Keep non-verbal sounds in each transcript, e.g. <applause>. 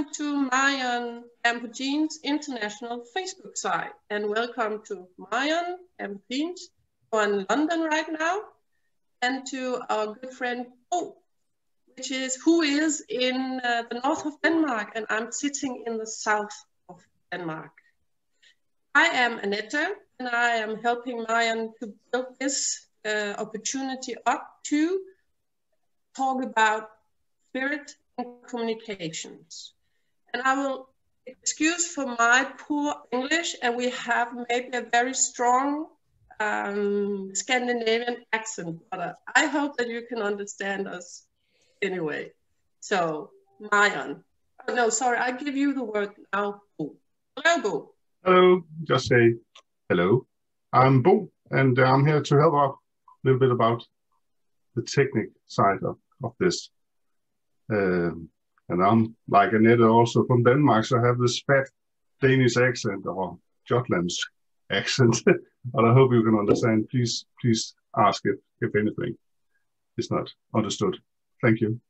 welcome to Marion Dampier-Jeans international Facebook site, and welcome to Marion Dampier-Jeans who are in London right now, and to our good friend Bo, which is who is in uh, the north of Denmark, and I'm sitting in the south of Denmark. I am Annette, and I am helping Marion to build this uh, opportunity up to talk about spirit and communications. And I will excuse for my poor English, and we have maybe a very strong um, Scandinavian accent, but uh, I hope that you can understand us anyway. So, Marion. Oh, no, sorry, I give you the word now. Hello, Bo. Hello, just say hello. I'm Bo, and I'm here to help out a little bit about the technique side of, of this. Um, and I'm like Annette also from Denmark, so I have this fat Danish accent or Jutlands accent. <laughs> but I hope you can understand. Please, please ask if, if anything is not understood. Thank you.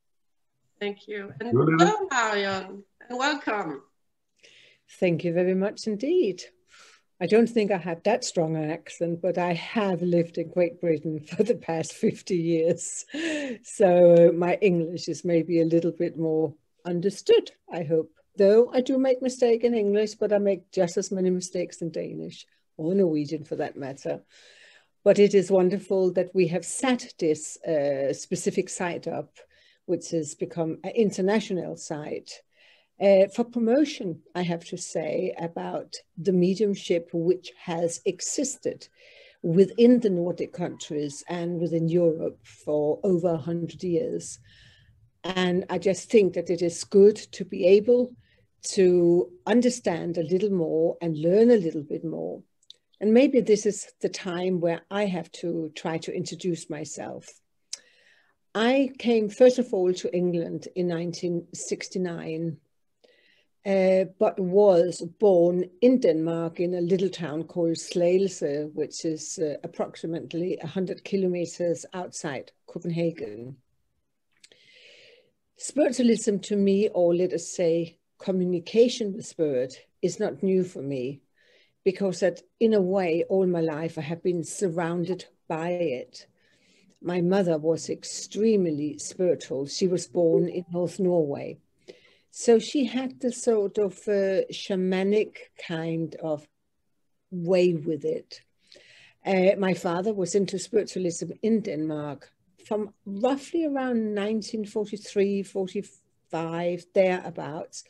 Thank you. And hello, Marion, and welcome. Thank you very much indeed. I don't think I have that strong an accent, but I have lived in Great Britain <laughs> for the past 50 years. So uh, my English is maybe a little bit more understood, I hope. Though I do make mistake in English, but I make just as many mistakes in Danish or Norwegian for that matter. But it is wonderful that we have set this uh, specific site up, which has become an international site uh, for promotion, I have to say, about the mediumship which has existed within the Nordic countries and within Europe for over 100 years. And I just think that it is good to be able to understand a little more and learn a little bit more. And maybe this is the time where I have to try to introduce myself. I came first of all to England in 1969 uh, but was born in Denmark in a little town called Slagelse, which is uh, approximately 100 kilometers outside Copenhagen. Spiritualism to me, or let us say communication with spirit, is not new for me because that in a way all my life I have been surrounded by it. My mother was extremely spiritual. She was born in North Norway so she had the sort of uh, shamanic kind of way with it. Uh, my father was into spiritualism in Denmark from roughly around 1943, 45, thereabouts,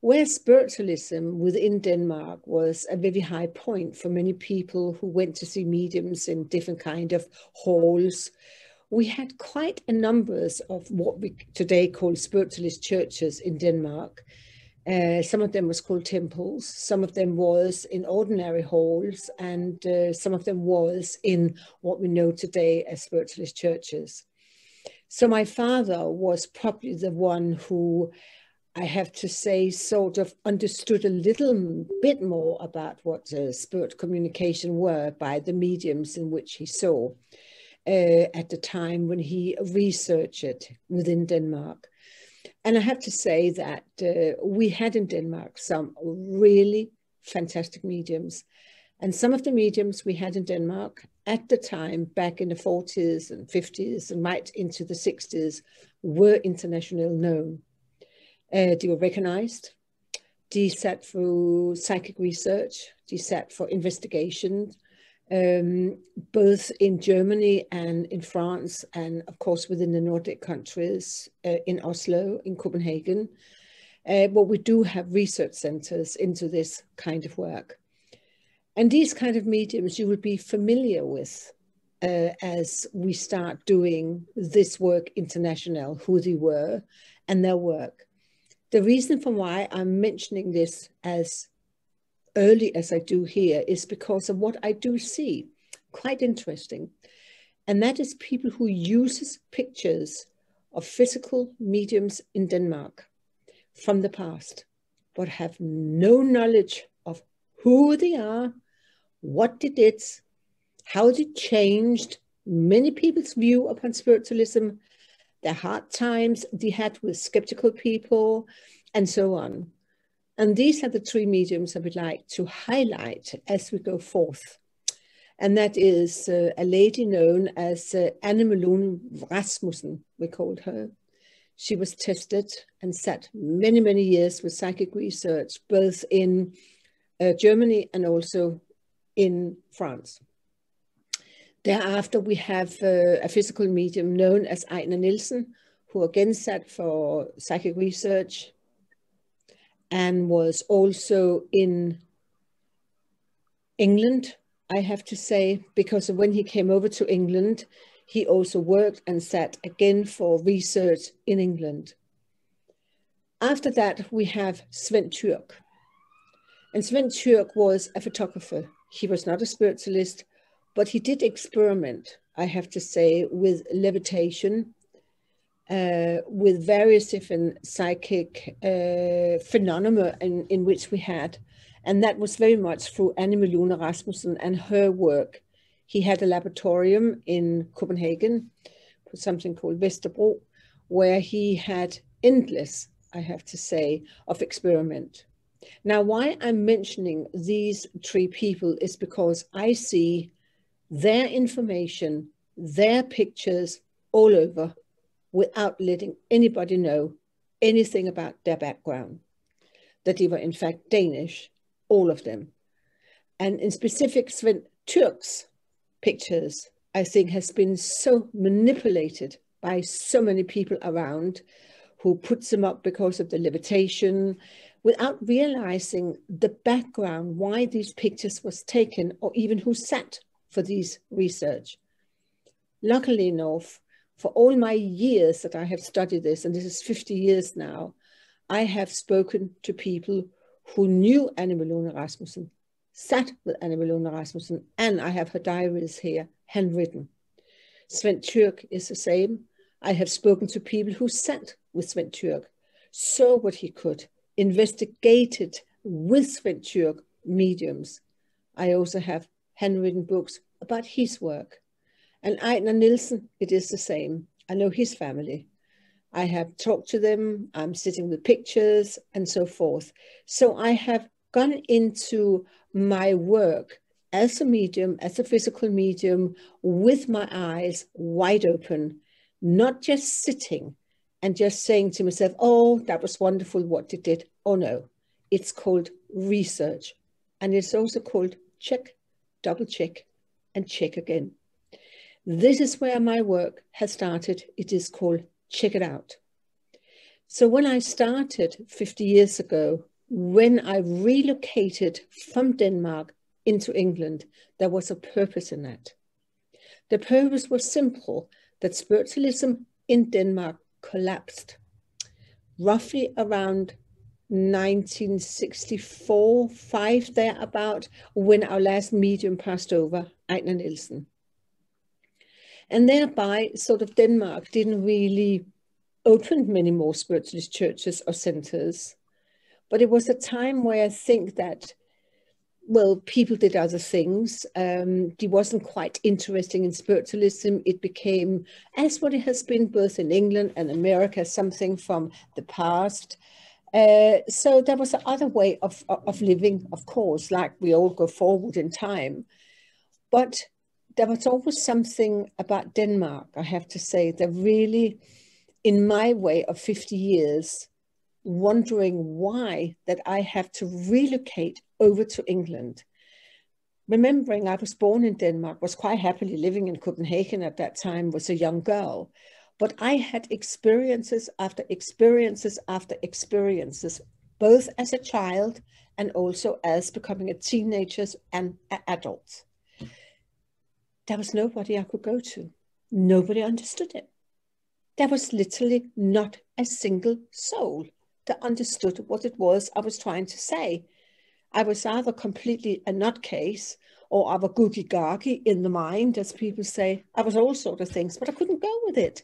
where spiritualism within Denmark was a very high point for many people who went to see mediums in different kind of halls, we had quite a numbers of what we today call spiritualist churches in Denmark. Uh, some of them was called temples, some of them was in ordinary halls, and uh, some of them was in what we know today as spiritualist churches. So my father was probably the one who I have to say sort of understood a little bit more about what uh, spirit communication were by the mediums in which he saw uh, at the time when he researched it within Denmark. And I have to say that uh, we had in Denmark some really fantastic mediums. And some of the mediums we had in Denmark at the time, back in the 40s and 50s and right into the 60s, were international known. Uh, they were recognized. They sat for psychic research. They sat for investigation um, both in Germany and in France, and of course within the Nordic countries, uh, in Oslo, in Copenhagen. Uh, but we do have research centers into this kind of work. And these kind of mediums you will be familiar with uh, as we start doing this work international, who they were and their work. The reason for why I'm mentioning this as early as I do here is because of what I do see. Quite interesting. And that is people who uses pictures of physical mediums in Denmark from the past, but have no knowledge of who they are, what they did, how they changed many people's view upon spiritualism, the hard times they had with skeptical people, and so on. And these are the three mediums I would like to highlight as we go forth. And that is uh, a lady known as uh, Anne Melloni Rasmussen, we called her. She was tested and sat many, many years with psychic research, both in uh, Germany and also in France. Thereafter, we have uh, a physical medium known as Ejner Nielsen, who again sat for psychic research and was also in England, I have to say, because when he came over to England, he also worked and sat again for research in England. After that, we have Sven Türck. And Sven Türck was a photographer. He was not a spiritualist, but he did experiment, I have to say, with levitation, uh, with various different psychic uh, phenomena in, in which we had. And that was very much through Anne Melloni Rasmussen and her work. He had a laboratorium in Copenhagen, something called Vesterbro, where he had endless, I have to say, of experiment. Now, why I'm mentioning these three people is because I see their information, their pictures all over without letting anybody know anything about their background. That they were in fact Danish, all of them. And in specific, Sven Türck's pictures, I think has been so manipulated by so many people around who puts them up because of the levitation, without realizing the background, why these pictures was taken, or even who sat for these research. Luckily enough, for all my years that I have studied this, and this is 50 years now, I have spoken to people who knew Anne Melloni Rasmussen, sat with Anne Melloni Rasmussen, and I have her diaries here, handwritten. Sven Türck is the same. I have spoken to people who sat with Sven Türck, saw what he could, investigated with Sven Türck mediums. I also have handwritten books about his work. And Ejner Nielsen, it is the same. I know his family. I have talked to them, I'm sitting with pictures and so forth. So I have gone into my work as a medium, as a physical medium, with my eyes wide open, not just sitting and just saying to myself, oh, that was wonderful what it did. Oh no, it's called research. And it's also called check, double check, and check again. This is where my work has started. It is called Check It Out. So when I started 50 years ago, when I relocated from Denmark into England, there was a purpose in that. The purpose was simple that spiritualism in Denmark collapsed roughly around 1964, five there about when our last medium passed over, Ejner Nielsen. And thereby, sort of Denmark didn't really open many more spiritualist churches or centers. But it was a time where I think that, well, people did other things. Um, it wasn't quite interesting in spiritualism. It became, as what it has been both in England and America, something from the past. Uh, so there was another way of, of living, of course, like we all go forward in time. But there was always something about Denmark, I have to say, that really, in my way of 50 years, wondering why that I have to relocate over to England. Remembering I was born in Denmark, was quite happily living in Copenhagen at that time, was a young girl. But I had experiences after experiences after experiences, both as a child and also as becoming a teenager and an adult there was nobody I could go to. Nobody understood it. There was literally not a single soul that understood what it was I was trying to say. I was either completely a nutcase or I was googie gargy in the mind, as people say. I was all sort of things, but I couldn't go with it.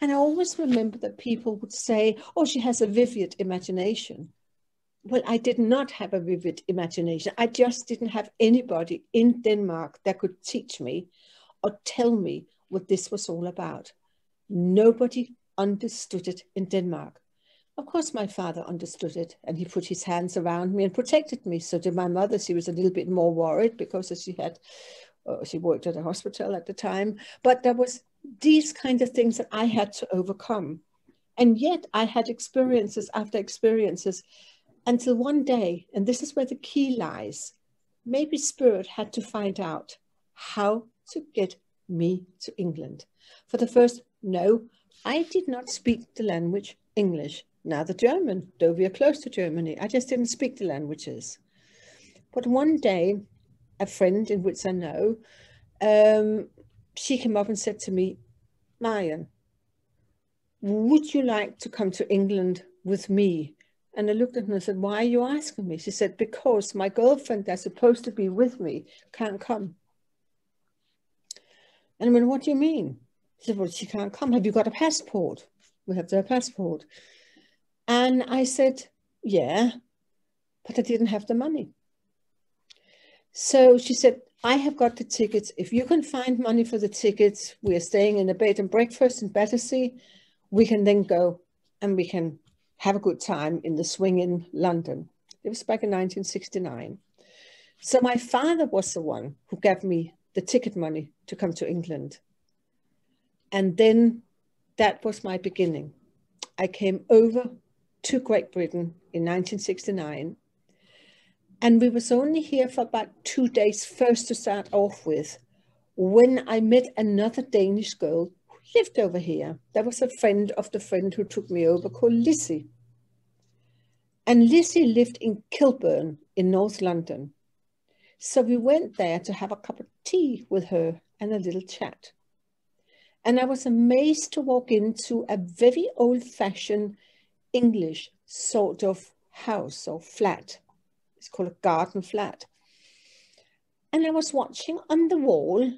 And I always remember that people would say, oh, she has a vivid imagination. Well, I did not have a vivid imagination. I just didn't have anybody in Denmark that could teach me or tell me what this was all about. Nobody understood it in Denmark. Of course, my father understood it and he put his hands around me and protected me. So did my mother. She was a little bit more worried because she had, uh, she worked at a hospital at the time. But there was these kind of things that I had to overcome. And yet I had experiences after experiences until one day, and this is where the key lies, maybe Spirit had to find out how to get me to England. For the first, no, I did not speak the language English, neither German, though we are close to Germany. I just didn't speak the languages. But one day, a friend in which I know, um, she came up and said to me, Marion, would you like to come to England with me? And I looked at her and I said, why are you asking me? She said, because my girlfriend that's supposed to be with me can't come. And I went, what do you mean? She said, well, she can't come. Have you got a passport? We have a passport. And I said, yeah, but I didn't have the money. So she said, I have got the tickets. If you can find money for the tickets, we are staying in a bed and breakfast in Battersea. We can then go and we can have a good time in the swing in London. It was back in 1969. So my father was the one who gave me the ticket money to come to England. And then that was my beginning. I came over to Great Britain in 1969. And we was only here for about two days first to start off with when I met another Danish girl lived over here. There was a friend of the friend who took me over called Lizzie. And Lizzie lived in Kilburn in North London. So we went there to have a cup of tea with her and a little chat. And I was amazed to walk into a very old fashioned English sort of house or flat. It's called a garden flat. And I was watching on the wall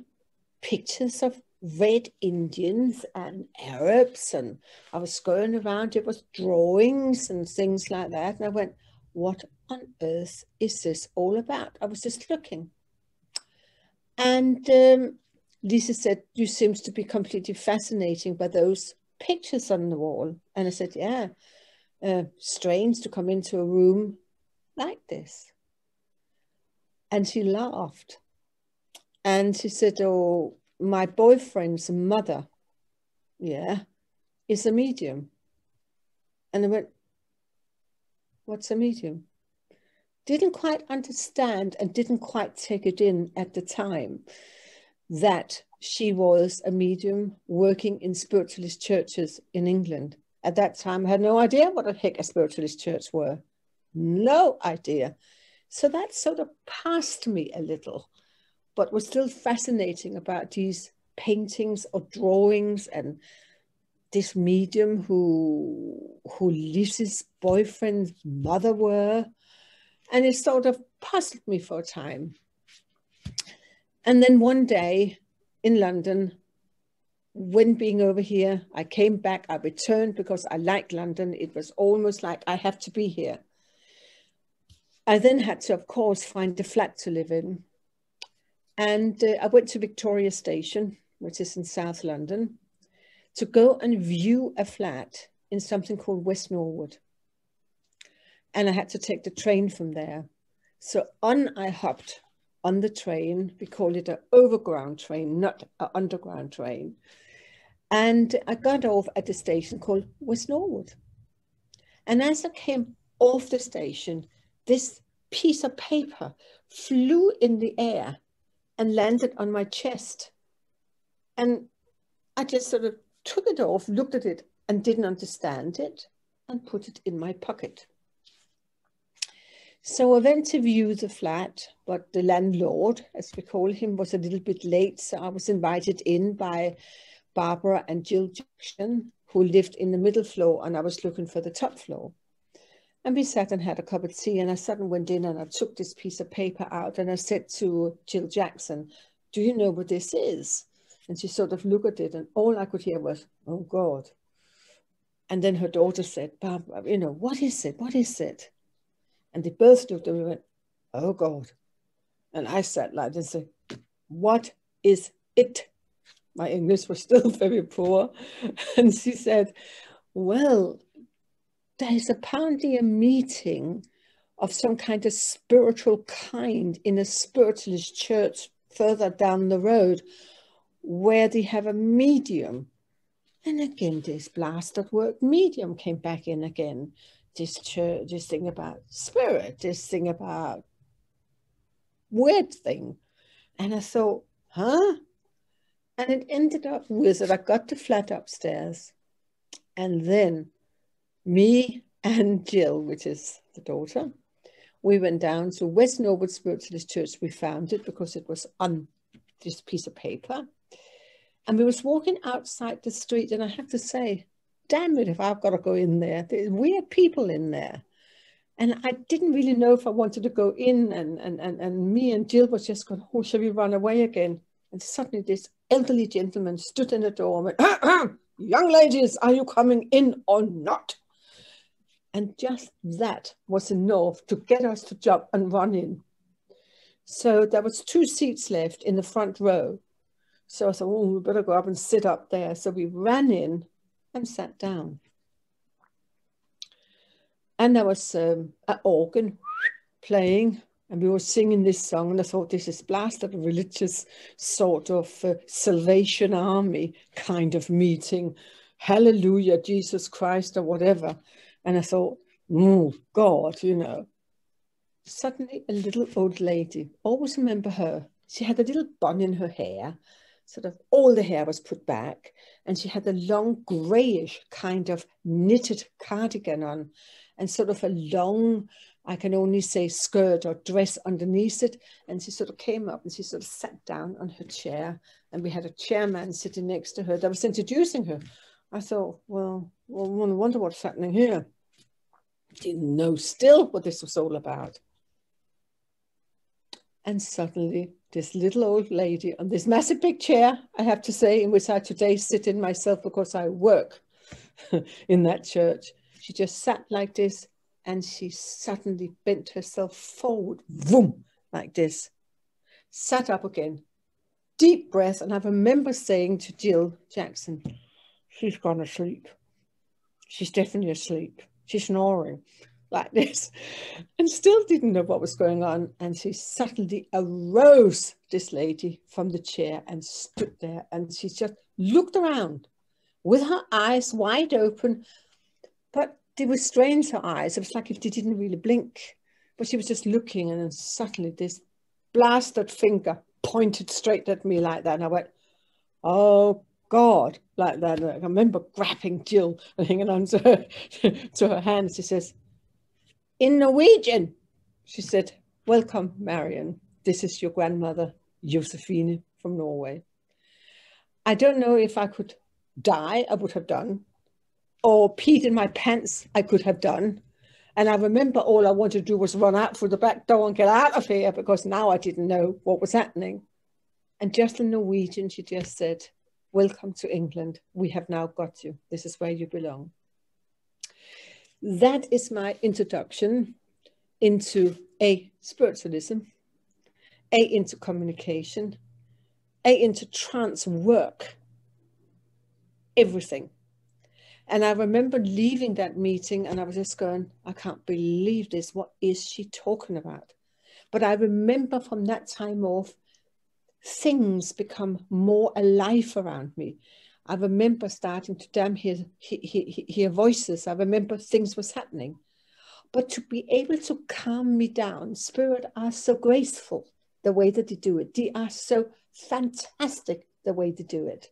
pictures of red Indians and Arabs, and I was going around, it was drawings and things like that. And I went, what on earth is this all about? I was just looking. And um, Lisa said, you seems to be completely fascinating by those pictures on the wall. And I said, yeah, uh, strange to come into a room like this. And she laughed. And she said, oh, my boyfriend's mother, yeah, is a medium. And I went, what's a medium? Didn't quite understand and didn't quite take it in at the time that she was a medium working in spiritualist churches in England. At that time, I had no idea what the heck a spiritualist church were. No idea. So that sort of passed me a little but was still fascinating about these paintings or drawings and this medium who who Liz's boyfriend's mother were. And it sort of puzzled me for a time. And then one day in London, when being over here, I came back, I returned because I liked London. It was almost like I have to be here. I then had to, of course, find a flat to live in. And uh, I went to Victoria Station, which is in South London, to go and view a flat in something called West Norwood. And I had to take the train from there. So on I hopped on the train. We call it an overground train, not an underground train. And I got off at a station called West Norwood. And as I came off the station, this piece of paper flew in the air and landed on my chest. And I just sort of took it off, looked at it, and didn't understand it, and put it in my pocket. So I went to view the flat, but the landlord, as we call him, was a little bit late. So I was invited in by Barbara and Jill Jackson, who lived in the middle floor, and I was looking for the top floor. And we sat and had a cup of tea, and I suddenly went in and I took this piece of paper out and I said to Jill Jackson, Do you know what this is? And she sort of looked at it, and all I could hear was, Oh God. And then her daughter said, Barbara, you know, what is it? What is it? And they both looked at me and went, Oh God. And I sat like and said, What is it? My English was <laughs> still very poor. And she said, Well, there is apparently a meeting of some kind of spiritual kind in a spiritualist church further down the road where they have a medium. And again, this blasted word medium came back in again. This church, this thing about spirit, this thing about weird thing. And I thought, huh? And it ended up with that I got the flat upstairs. And then me and Jill, which is the daughter, we went down to West Norwood Spiritualist Church. We found it because it was on this piece of paper. And we was walking outside the street, and I have to say, damn it, if I've got to go in there. There's weird people in there. And I didn't really know if I wanted to go in, and, and, and, and me and Jill was just going, oh, shall we run away again? And suddenly this elderly gentleman stood in the door and went, <clears throat> young ladies, are you coming in or not? And just that was enough to get us to jump and run in. So there was two seats left in the front row. So I thought, oh, we better go up and sit up there. So we ran in and sat down. And there was um, an organ playing, and we were singing this song. And I thought, this is blasted a religious sort of uh, Salvation Army kind of meeting. Hallelujah, Jesus Christ, or whatever. And I thought, oh, God, you know. Suddenly, a little old lady, always remember her. She had a little bun in her hair, sort of all the hair was put back, and she had a long grayish kind of knitted cardigan on, and sort of a long, I can only say skirt or dress underneath it. And she sort of came up and she sort of sat down on her chair, and we had a chairman sitting next to her that was introducing her. I thought, well, well, I wonder what's happening here. Didn't know still what this was all about. And suddenly, this little old lady on this massive big chair, I have to say, in which I today sit in myself because I work <laughs> in that church. She just sat like this and she suddenly bent herself forward, boom, like this, sat up again, deep breath. And I remember saying to Jill Jackson, she's gone asleep. She's definitely asleep. She's snoring like this and still didn't know what was going on. And she suddenly arose, this lady, from the chair and stood there. And she just looked around with her eyes wide open. But they were strange, her eyes. It was like if they didn't really blink. But she was just looking, and then suddenly this blasted finger pointed straight at me like that. And I went, Oh God, like that. I remember grabbing Jill and hanging on to her, <laughs> to her hand. She says, in Norwegian, she said, Welcome, Marion. This is your grandmother, Josephine from Norway. I don't know if I could die, I would have done, or peed in my pants, I could have done. And I remember all I wanted to do was run out through the back door and get out of here because now I didn't know what was happening. And just in Norwegian, she just said, Welcome to England. We have now got you. This is where you belong. That is my introduction into A, spiritualism, A, into communication, A, into trance work, everything. And I remember leaving that meeting and I was just going, I can't believe this. What is she talking about? But I remember from that time off things become more alive around me. I remember starting to damn hear, hear, hear voices. I remember things was happening. But to be able to calm me down, spirit are so graceful the way that they do it. They are so fantastic the way they do it.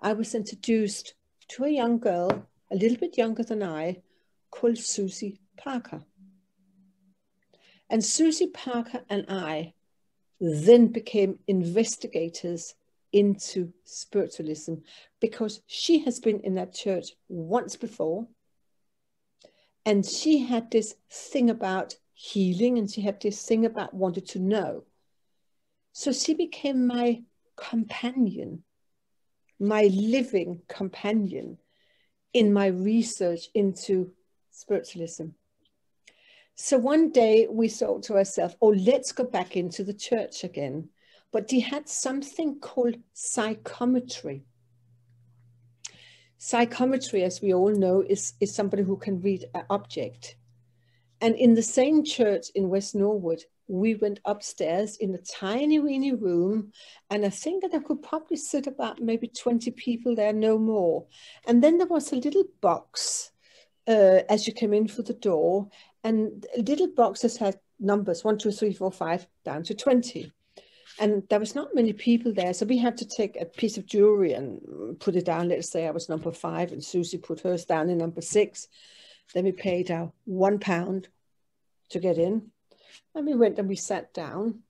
I was introduced to a young girl, a little bit younger than I, called Susie Parker. And Susie Parker and I then became investigators into spiritualism because she has been in that church once before. And she had this thing about healing and she had this thing about wanted to know. So she became my companion, my living companion in my research into spiritualism. So one day we thought to ourselves, oh, let's go back into the church again. But he had something called psychometry. Psychometry, as we all know, is, is somebody who can read an object. And in the same church in West Norwood, we went upstairs in a tiny, weeny room, and I think that there could probably sit about maybe 20 people there, no more. And then there was a little box uh, as you came in through the door, and little boxes had numbers one, two, three, four, five, down to 20. And there was not many people there, so we had to take a piece of jewelry and put it down. Let's say I was number five, and Susie put hers down in number six. Then we paid our one pound to get in and we went and we sat down,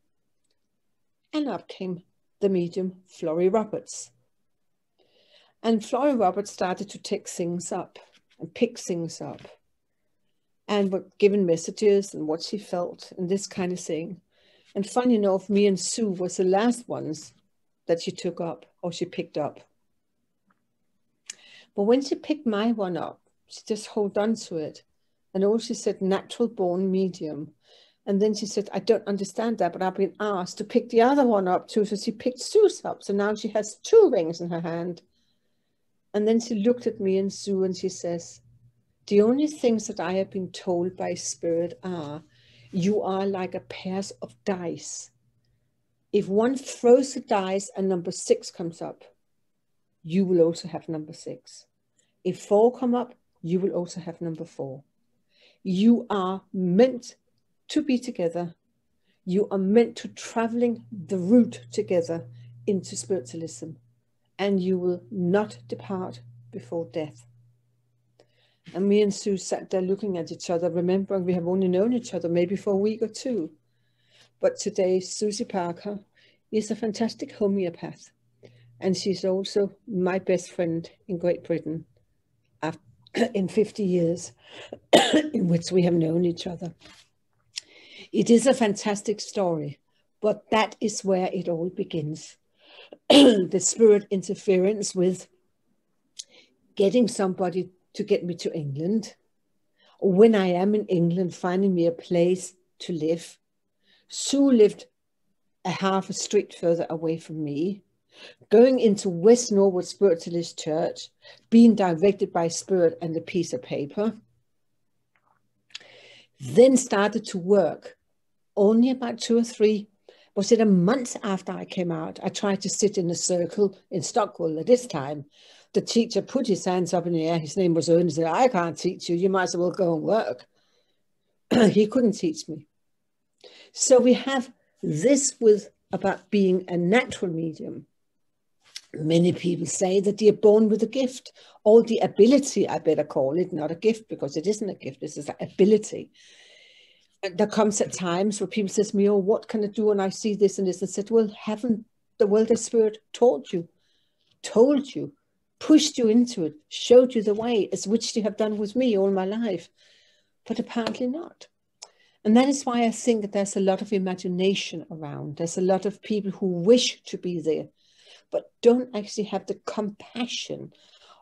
and up came the medium, Florrie Roberts. And Florrie Roberts started to take things up and pick things up and were given messages and what she felt and this kind of thing. And funny enough, me and Sue was the last ones that she took up or she picked up. But when she picked my one up, she just held on to it. And all she said, natural born medium. And then she said, I don't understand that, but I've been asked to pick the other one up too. So she picked Sue's up. So now she has two rings in her hand. And then she looked at me and Sue and she says, The only things that I have been told by Spirit are you are like a pair of dice. If one throws the dice and number six comes up, you will also have number six. If four come up, you will also have number four. You are meant to be together. You are meant to traveling the route together into spiritualism, and you will not depart before death. And me and Sue sat there looking at each other, remembering we have only known each other maybe for a week or two. But today, Susie Parker is a fantastic homeopath, and she's also my best friend in Great Britain after, <clears throat> in 50 years <clears throat> in which we have known each other. It is a fantastic story, but that is where it all begins. <clears throat> the spirit interference with getting somebody to get me to England. When I am in England, finding me a place to live. Sue lived a half a street further away from me. Going into West Norwood Spiritualist Church, being directed by Spirit and a piece of paper. Then started to work only about two or three, was it a month after I came out? I tried to sit in a circle in Stockwell at this time. The teacher put his hands up in the air. His name was Ernest. Said, I can't teach you. You might as well go and work. <clears throat> he couldn't teach me. So we have this with about being a natural medium. Many people say that you're born with a gift or the ability, I better call it, not a gift because it isn't a gift, this is an ability And there comes at times where people says to me, oh, what can I do? And I see this and this and said, well, haven't the world of spirit taught you, told you, pushed you into it, showed you the way, as which you have done with me all my life? But apparently not. And that is why I think that there's a lot of imagination around. There's a lot of people who wish to be there, but don't actually have the compassion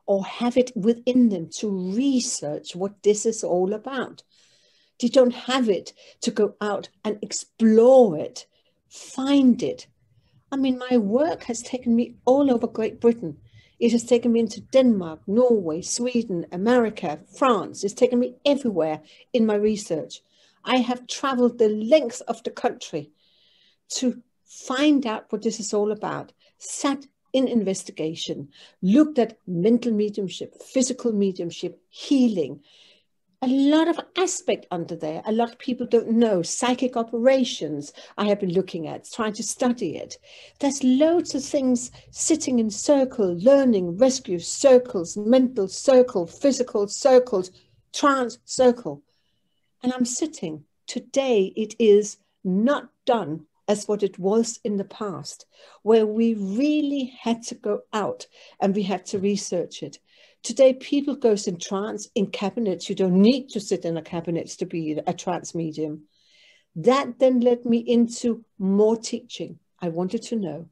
or have it within them to research what this is all about. They don't have it to go out and explore it, find it. I mean, my work has taken me all over Great Britain. It has taken me into Denmark, Norway, Sweden, America, France. It's taken me everywhere in my research. I have traveled the length of the country to find out what this is all about, sat in investigation, looked at mental mediumship, physical mediumship, healing, a lot of aspect under there. A lot of people don't know psychic operations. I have been looking at trying to study it. There's loads of things sitting in circle, learning, rescue circles, mental circle, physical circles, trance circle. And I'm sitting. Today it is not done as what it was in the past, where we really had to go out and we had to research it. Today, people go in trance in cabinets. You don't need to sit in a cabinet to be a trance medium. That then led me into more teaching. I wanted to know.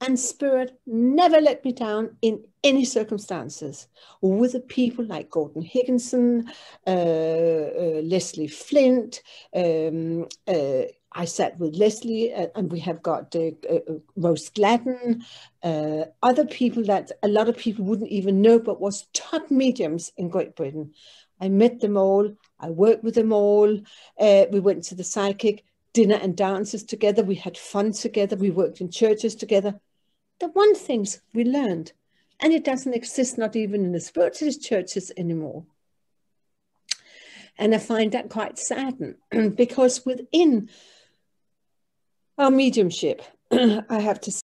And Spirit never let me down in any circumstances. With the people like Gordon Higginson, uh, uh, Leslie Flint, um, uh, I sat with Leslie, uh, and we have got uh, uh, Rose Gladden, uh, other people that a lot of people wouldn't even know, but was top mediums in Great Britain. I met them all. I worked with them all. Uh, we went to the psychic dinner and dances together. We had fun together. We worked in churches together. The one things we learned, and it doesn't exist not even in the spiritualist churches anymore. And I find that quite saddening <clears throat> because within our mediumship, <clears throat> I have to